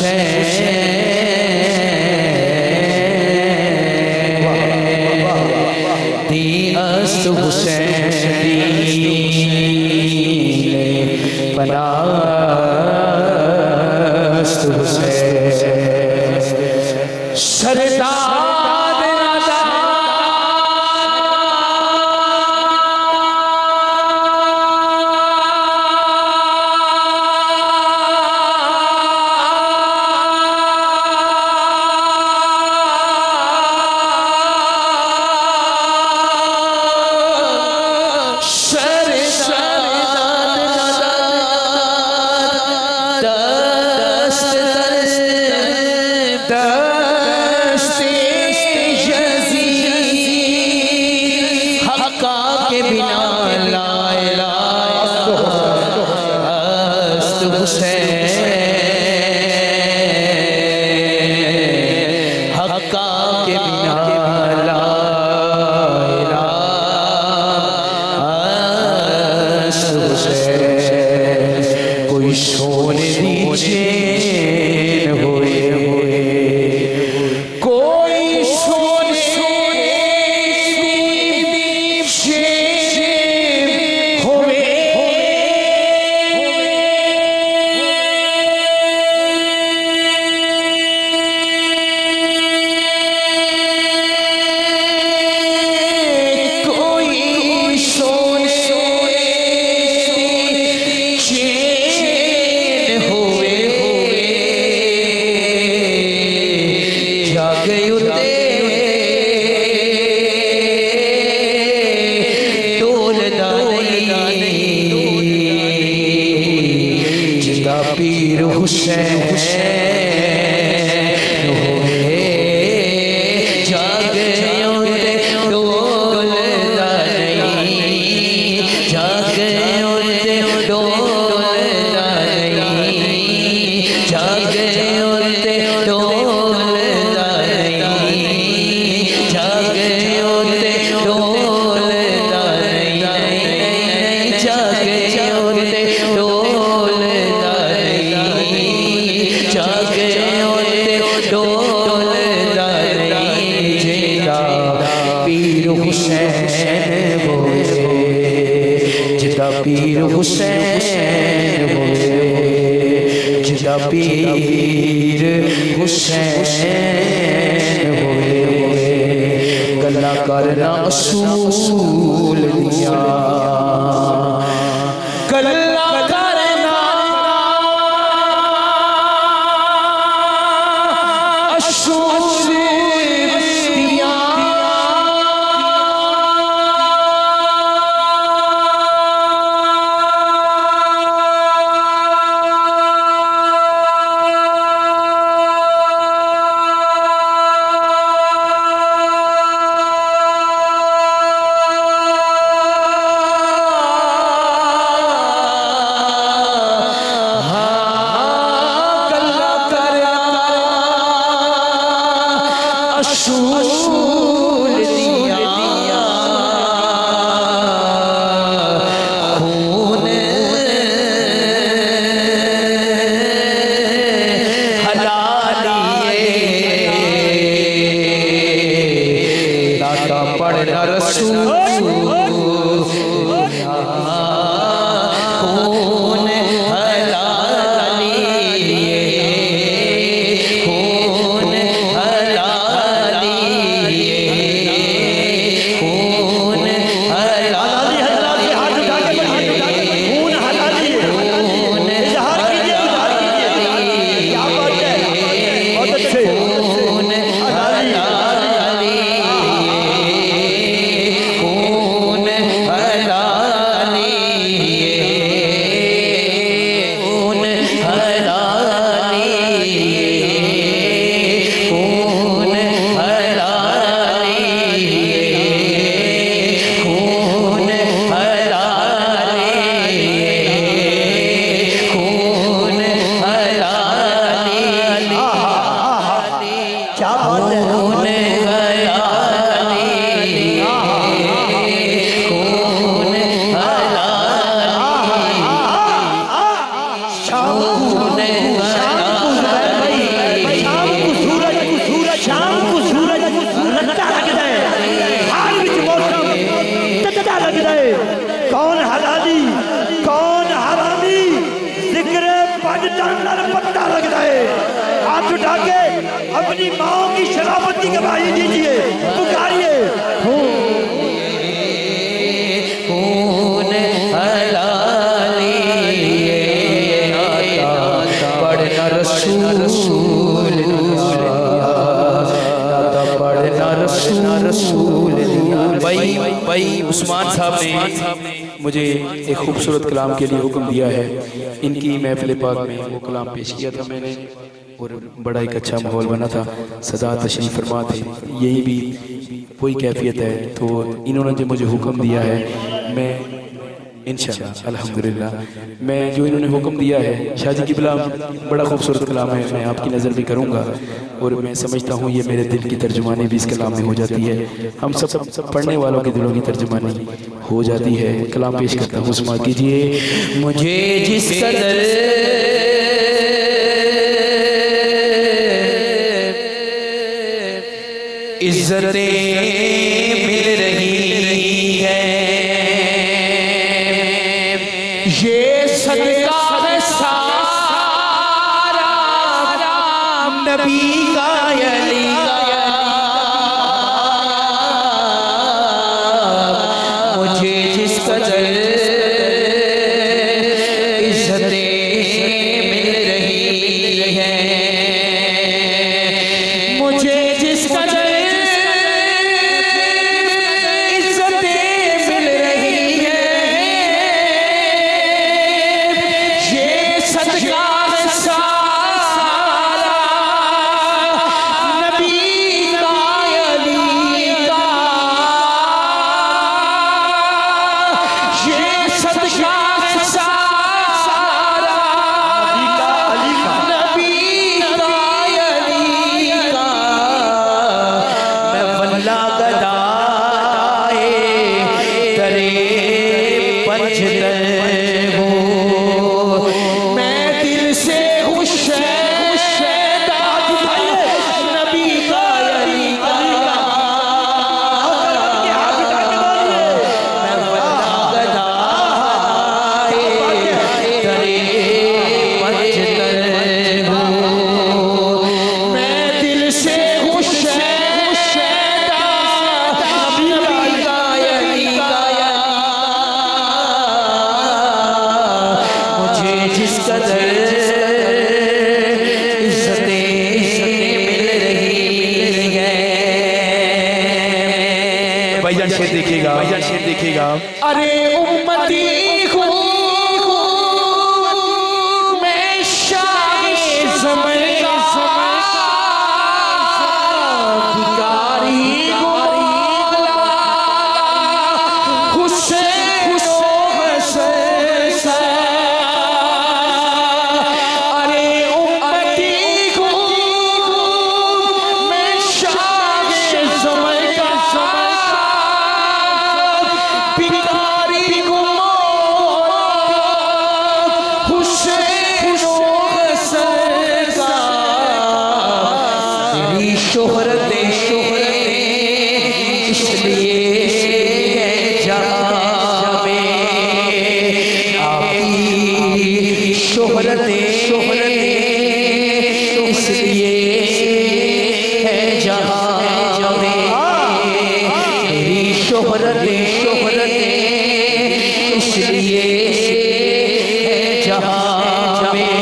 Hussein Di Astu Hussein Di Le Panah Moreira. Hussein. पीर हुसैन होए जिदा पीर हुसैन होए। गला करना असूल दिया। गवाही दीजिए पुकारिए। खून पढ़ना रसूल आता पढ़ना रसूल रसूल भाई भाई उस्मान साहब ने मुझे एक खूबसूरत कलाम के लिए हुक्म दिया है। इनकी महफिल पाक में वो कलाम पेश किया था मैंने। और बड़ा एक अच्छा माहौल बना था। सदा तशरीफ़ फरमा थे यही भी कोई कैफियत है। तो इन्होंने जो मुझे हुक्म दिया है, मैं इन अल्हम्दुलिल्लाह, मैं जो इन्होंने हुक्म दिया है शाहजी की बिला बड़ा खूबसूरत कलाम है, मैं आपकी नज़र भी करूँगा। और मैं समझता हूँ ये मेरे दिल की तर्जुमानी भी इस कलाम में हो जाती है। हम सब सब पढ़ने वालों के दिलों की तर्जुमानी हो जाती है। कलाम पेश करता हूँ, उस्मा कीजिए मुझे जिस कदर इज्जतें मिल रही है। ये सदका है सारा नबी का अली जिस है जहाँ मैं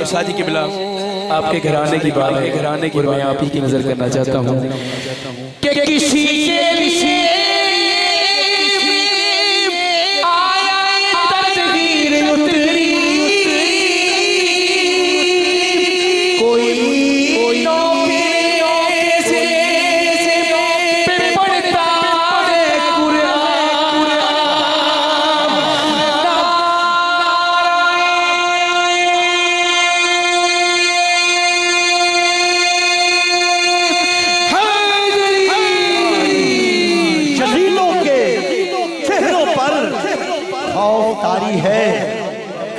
और शादी के बिला आपके घराने की बात है। घराने की मैं आप ही की नज़र करना चाहता हूँ। कि किसी के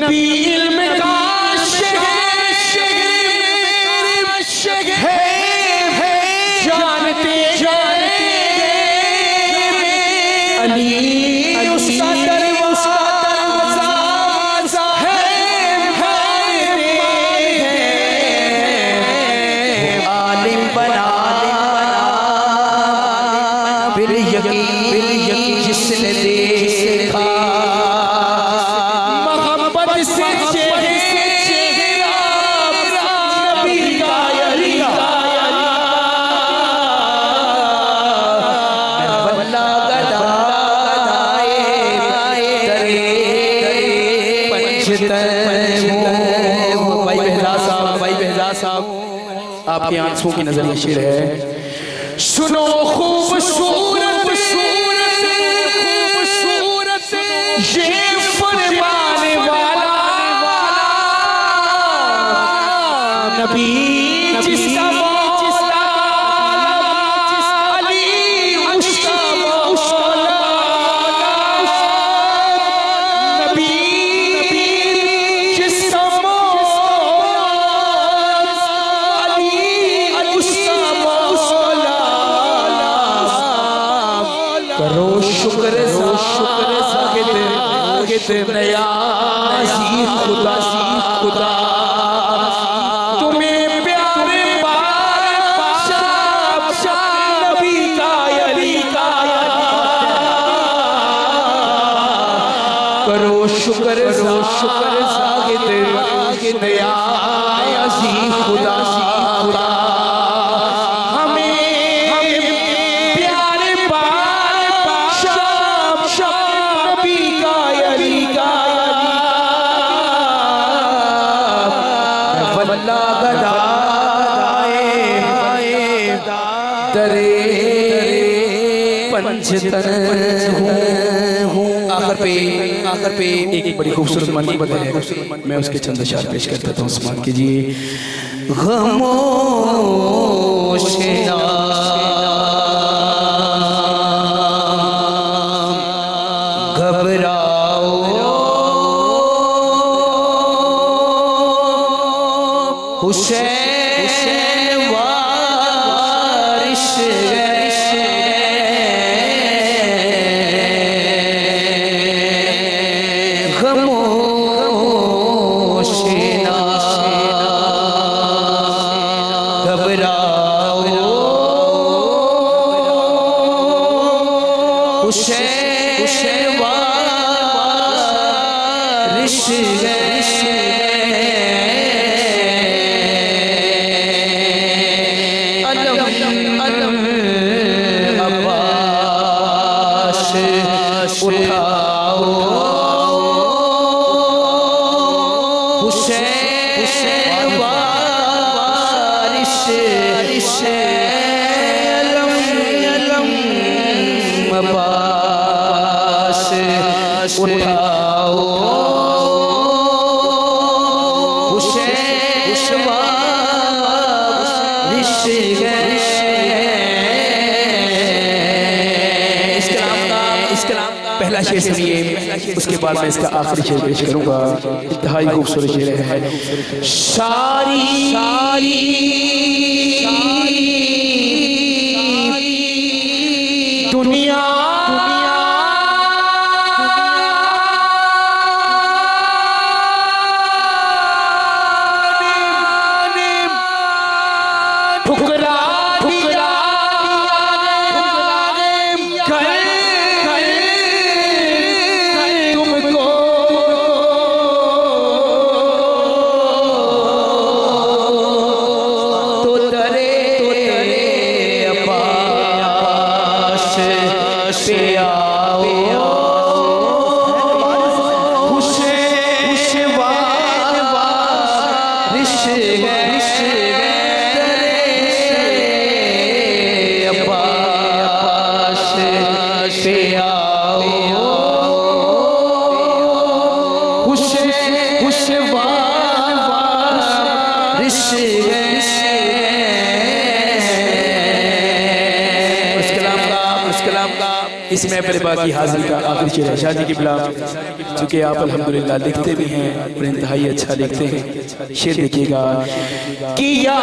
Nabi आपकी आंसुओं की नज़रिया शेर है। सुनो बचतन पे पे एक बड़ी खूबसूरत मंदी बताया मैं उसके चंद पेश कर देता हूँ। समाज कीजिए। गमो घबरा पहला शेर सुनिए। उसके बाद मैं इसका आखिरी शेर पेश करूँगा। इंतहाई खूबसूरत शेर है। सारी सारी कलाम का। इस महफिल बाकी हाजिर का आखिर शेर शादी की कलाम चूँकि आप अलहमदिल्ला लिखते भी हैं और इंतहाई अच्छा लिखते हैं। शेर देखिएगा। किया।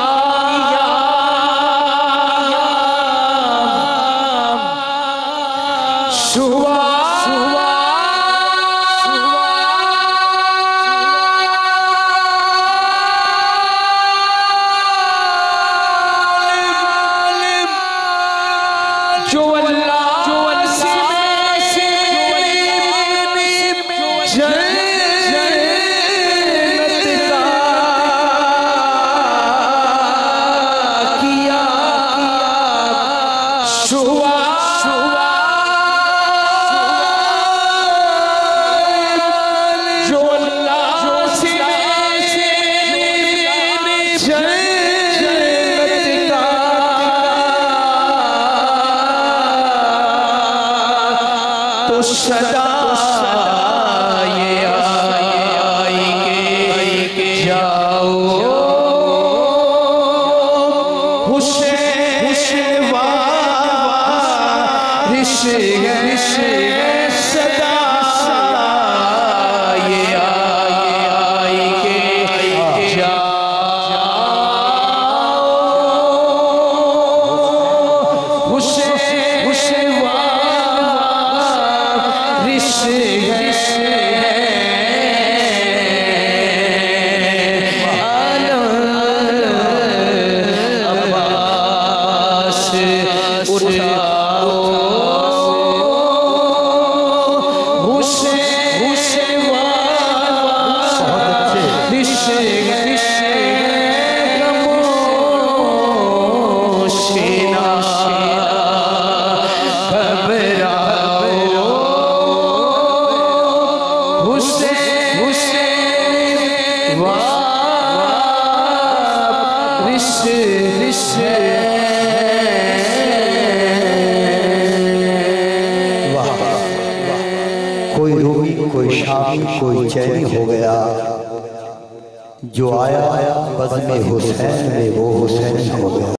chega, ele chega.